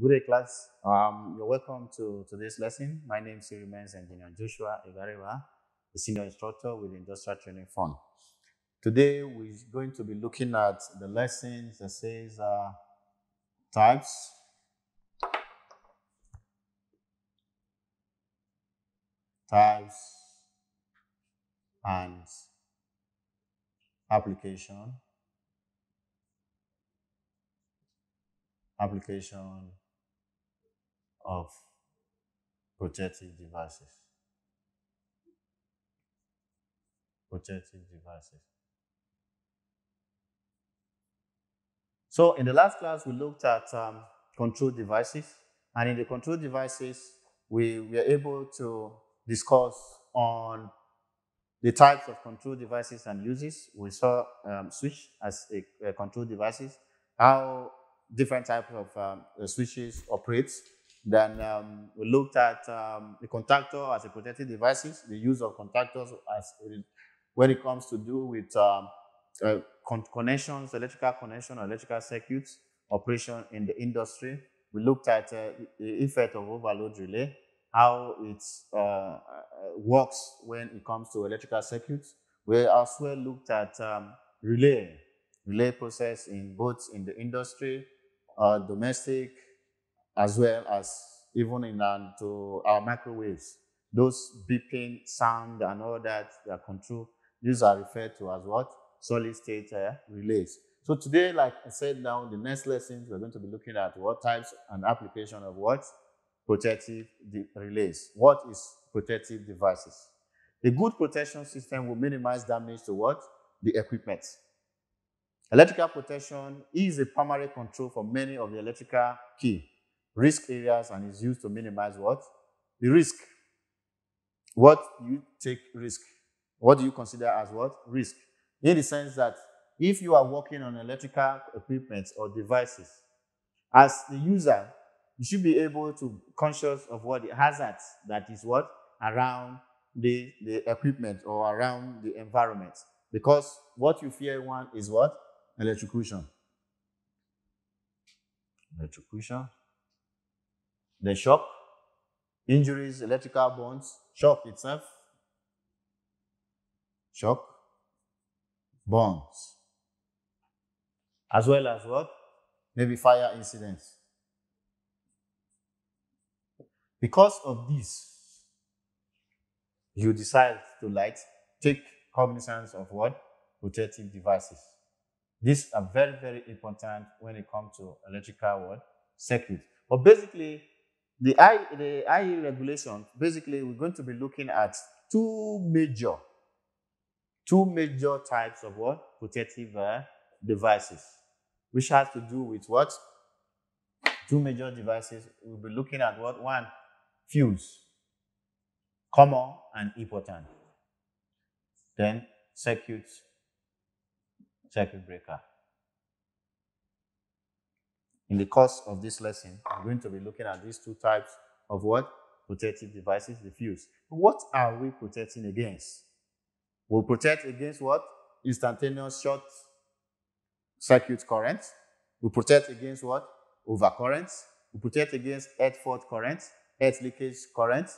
Good day, class. Um, you're welcome to today's lesson. My name is Remains Engineer Joshua Igarewa, the senior instructor with Industrial Training Fund. Today, we're going to be looking at the lessons that says uh, types, types, and application, application of protective devices. Protective devices. So in the last class, we looked at um, control devices. And in the control devices, we were able to discuss on the types of control devices and uses. We saw um, switch as a, a, control devices, how different types of um, switches operate. Then um, we looked at um, the contactor as a protected devices, the use of contactors as when it comes to do with um, uh, con connections, electrical connection, electrical circuits, operation in the industry. We looked at uh, the effect of overload relay, how it uh, uh, works when it comes to electrical circuits. We also looked at um, relay, relay process in both in the industry, uh, domestic, as well as even in um, to our microwaves. Those beeping sound and all that, that control, these are referred to as what? Solid state uh, relays. So today, like I said now, the next lessons, we're going to be looking at what types and application of what? Protective relays. What is protective devices? A good protection system will minimize damage to what? The equipment. Electrical protection is a primary control for many of the electrical key risk areas and is used to minimize what? The risk. What you take risk. What do you consider as what? Risk. In the sense that if you are working on electrical equipment or devices, as the user, you should be able to conscious of what the hazards that is what around the, the equipment or around the environment. Because what you fear one is what? Electrocution. Electrocution. The shock, injuries, electrical burns, shock itself, shock, burns, as well as what? Maybe fire incidents. Because of this, you decide to light, take cognizance of what? Protective devices. These are very, very important when it comes to electrical what? Circuit. But basically, the I, the IE regulation, basically, we're going to be looking at two major, two major types of what? Protective uh, devices, which has to do with what? Two major devices. We'll be looking at what? One, fuse, common and important. Then circuit, circuit breaker. In the course of this lesson, we're going to be looking at these two types of what? Protective devices, the fuse. What are we protecting against? We'll protect against what? Instantaneous short circuit current. We protect against what? Overcurrents. We protect against earth fault current, earth leakage current,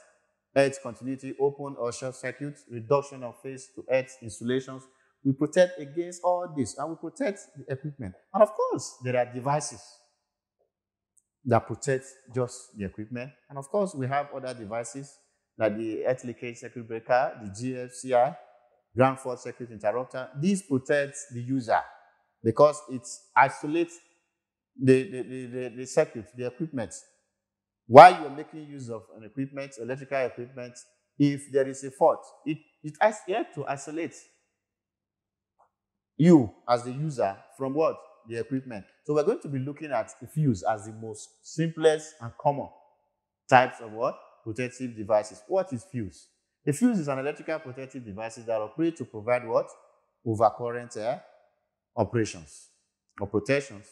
earth continuity, open or short circuit, reduction of phase to earth insulations. We protect against all this and we protect the equipment. And of course, there are devices that protect just the equipment. And of course, we have other devices like the earth leakage circuit breaker, the GFCI, ground fault circuit interrupter. These protect the user because it isolates the, the, the, the, circuit, the equipment. While you're making use of an equipment, electrical equipment, if there is a fault, it, it has to isolate you as the user from what? The equipment. So we're going to be looking at the fuse as the most simplest and common types of what? Protective devices. What is fuse? A fuse is an electrical protective device that operate to provide what? Overcurrent uh, operations or protections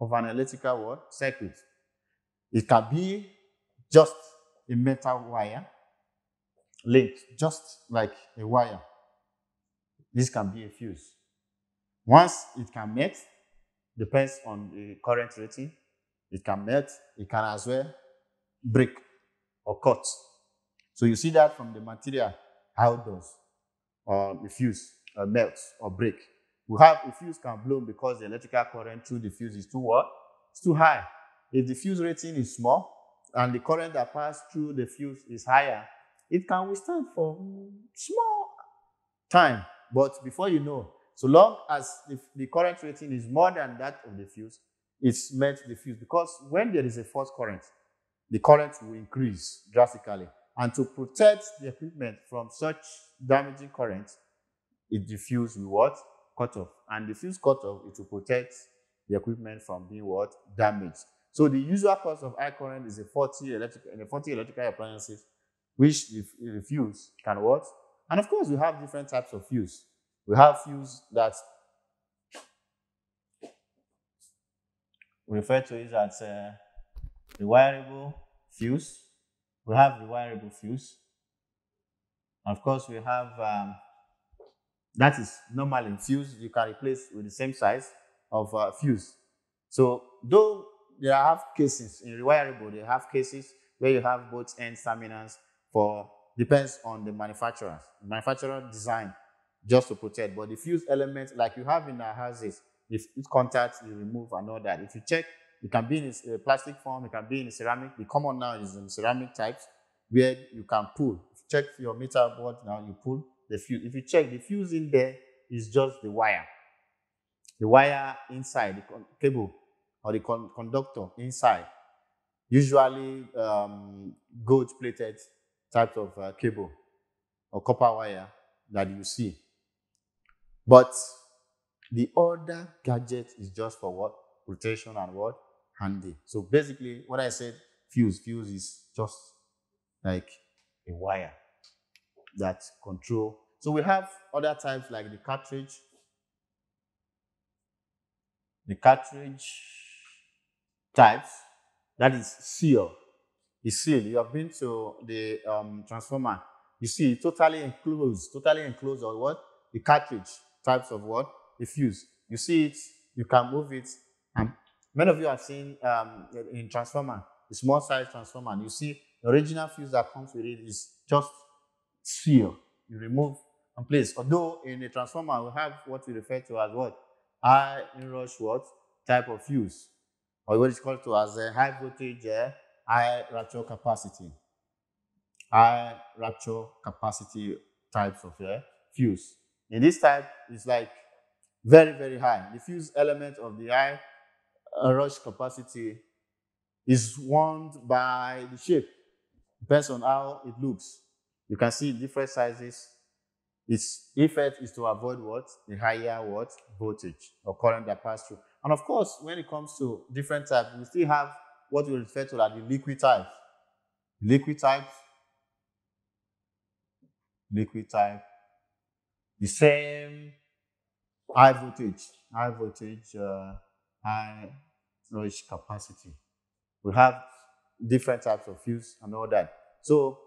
of an electrical what? Circuit. It can be just a metal wire linked, just like a wire. This can be a fuse. Once it can mate, depends on the current rating. It can melt. It can as well break or cut. So you see that from the material, how does, or the fuse uh, melt or break. We have a fuse can blow because the electrical current through the fuse is too what? It's too high. If the fuse rating is small and the current that passes through the fuse is higher, it can withstand for small time. But before you know, so long as the, the current rating is more than that of the fuse, it's meant the fuse. Because when there is a force current, the current will increase drastically. And to protect the equipment from such damaging current, it the fuse will what? Cut off. And the fuse cut off, it will protect the equipment from being what? Damaged. So the usual cause of high current is a 40 electrical, in a 40 electrical appliances, which the, the fuse can what? And of course, we have different types of fuse. We have fuse that refer to it as uh, rewirable fuse. We have rewirable fuse. Of course, we have um, that is normally fuse you can replace with the same size of uh, fuse. So though there have cases in rewirable, they have cases where you have both end terminals for depends on the manufacturer. Manufacturer design just to protect, but the fuse element like you have in our houses, if it contacts, you remove and all that. If you check, it can be in a plastic form, it can be in ceramic. The common now is in ceramic types where you can pull. You check your meter board now, you pull the fuse. If you check, the fuse in there is just the wire. The wire inside, the cable or the con conductor inside, usually um, gold-plated types of uh, cable or copper wire that you see. But the other gadget is just for what? Rotation and what? Handy. So basically, what I said, fuse, fuse is just like a wire that control. So we have other types like the cartridge, the cartridge types, that is seal. The seal, you have been to the um, transformer, you see totally enclosed, totally enclosed or what? The cartridge types of what? The fuse. You see it, you can move it. And many of you have seen um, in transformer, small size transformer, and you see the original fuse that comes with it is just seal. You remove and place. Although in a transformer, we have what we refer to as what? High inrush what? Type of fuse. Or what is called to as a high voltage, uh, high rupture capacity. High rupture capacity types of uh, fuse. In this type, it's like very, very high. The fuse element of the high uh, rush capacity is warmed by the shape. Depends on how it looks. You can see different sizes. Its effect is to avoid what? The higher what? Voltage or current that pass through. And of course, when it comes to different types, we still have what we refer to as the liquid type. Liquid type. Liquid type the same high voltage, high voltage, uh, high storage capacity. We have different types of fuse and all that. So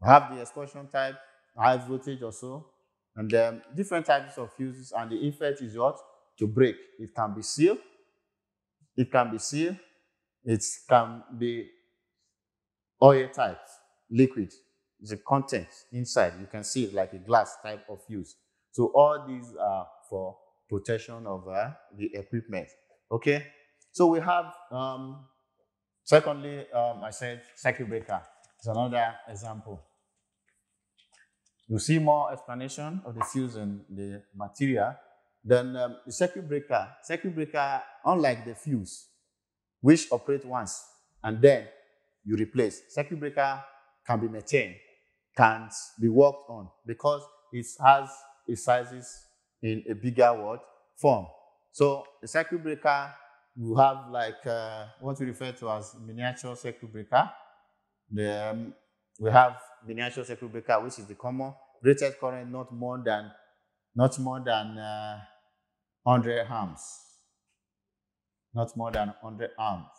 we have the explosion type, high voltage also, and then different types of fuses, and the effect is what? To break. It can be sealed, it can be sealed, it can be oil type, liquid. It's a content inside. You can see it like a glass type of fuse. So all these are for protection of uh, the equipment. Okay. So we have, um, secondly, um, I said circuit breaker is another example. You see more explanation of the fuse and the material. Then um, the circuit breaker, circuit breaker, unlike the fuse, which operate once and then you replace. Circuit breaker can be maintained, can be worked on because it has its sizes in a bigger word form. So the circuit breaker will have like uh, what we refer to as miniature circuit breaker. The, um, we have miniature circuit breaker, which is the common rated current not more than not more than uh, 100 amps. Not more than 100 amps.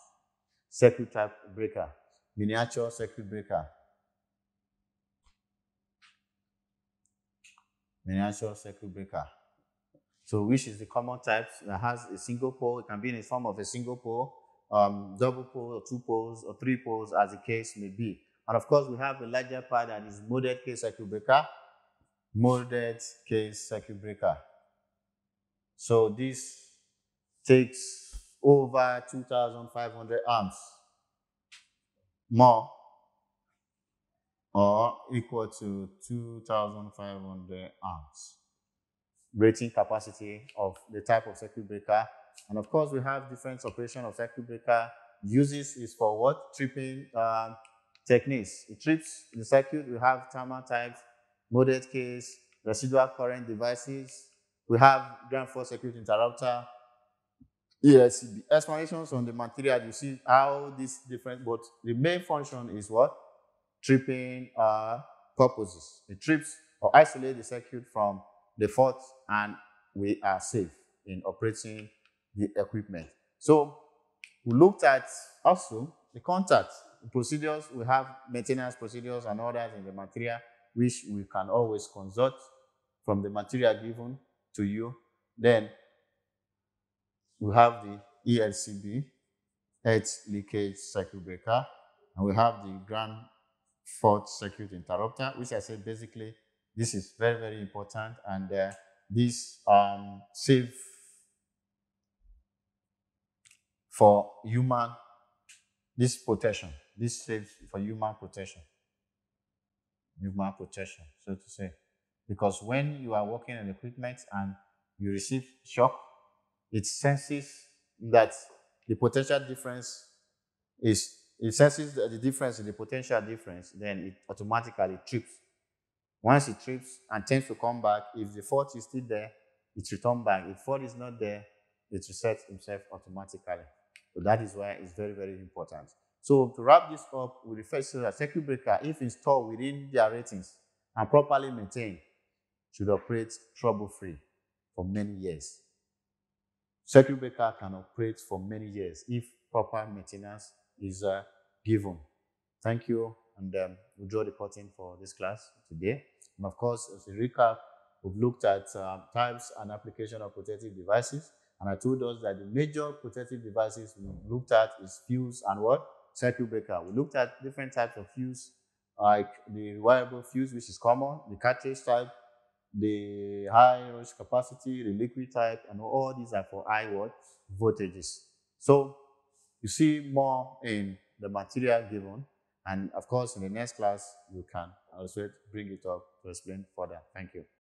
Circuit type breaker, miniature circuit breaker. Miniature circuit breaker. So which is the common type that has a single pole, it can be in the form of a single pole um, double pole or two poles or three poles as the case may be. And of course, we have a larger part that is molded case circuit breaker, molded case circuit breaker. So this takes over 2,500 amps more or equal to 2,500 amps rating capacity of the type of circuit breaker. And of course, we have different operation of circuit breaker. Uses is for what? Tripping uh, techniques. It trips the circuit. We have thermal types, molded case, residual current devices. We have ground fault circuit interrupter, ELCB. Explanations on the material, you see how this different, but the main function is what? Tripping uh, purposes. It trips or isolates the circuit from the fault and we are safe in operating the equipment. So we looked at also the contact procedures. We have maintenance procedures and others in the material which we can always consult from the material given to you. Then we have the ELCB, earth leakage circuit breaker, and we have the ground fault circuit interrupter, which I said basically this is very, very important, and uh, this um, save for human, this protection, this saves for human protection, human protection, so to say. Because when you are working on equipment and you receive shock, it senses that the potential difference is, it senses the difference in the potential difference, then it automatically trips. Once it trips and tends to come back, if the fault is still there, it returns back. If fault is not there, it resets himself automatically. So that is why it's very, very important. So to wrap this up, we refer to a circuit breaker, if installed within their ratings and properly maintained, should operate trouble-free for many years. Circuit breaker can operate for many years if proper maintenance is uh, given. Thank you, and um, we'll draw the curtain for this class today. And of course, as a recap, we've looked at um, types and application of protective devices. And I told us that the major protective devices we looked at is fuse and what? Circuit breaker. We looked at different types of fuse, like the rewirable fuse, which is common, the cartridge type, the high capacity, the liquid type, and all these are for high voltages. So you see more in the material given. And of course, in the next class, you can also bring it up to explain further. Thank you.